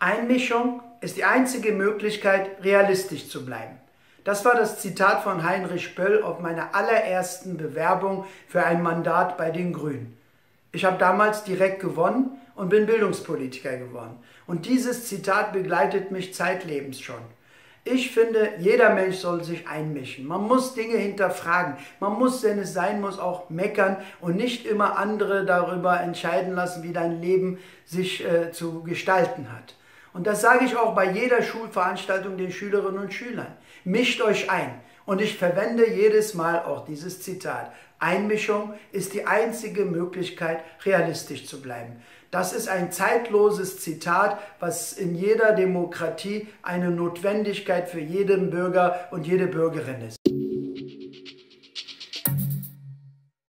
Einmischung ist die einzige Möglichkeit, realistisch zu bleiben. Das war das Zitat von Heinrich Böll auf meiner allerersten Bewerbung für ein Mandat bei den Grünen. Ich habe damals direkt gewonnen und bin Bildungspolitiker geworden. Und dieses Zitat begleitet mich zeitlebens schon. Ich finde, jeder Mensch soll sich einmischen. Man muss Dinge hinterfragen. Man muss, wenn es sein muss, auch meckern und nicht immer andere darüber entscheiden lassen, wie dein Leben sich äh, zu gestalten hat. Und das sage ich auch bei jeder Schulveranstaltung den Schülerinnen und Schülern. Mischt euch ein. Und ich verwende jedes Mal auch dieses Zitat. Einmischung ist die einzige Möglichkeit, realistisch zu bleiben. Das ist ein zeitloses Zitat, was in jeder Demokratie eine Notwendigkeit für jeden Bürger und jede Bürgerin ist.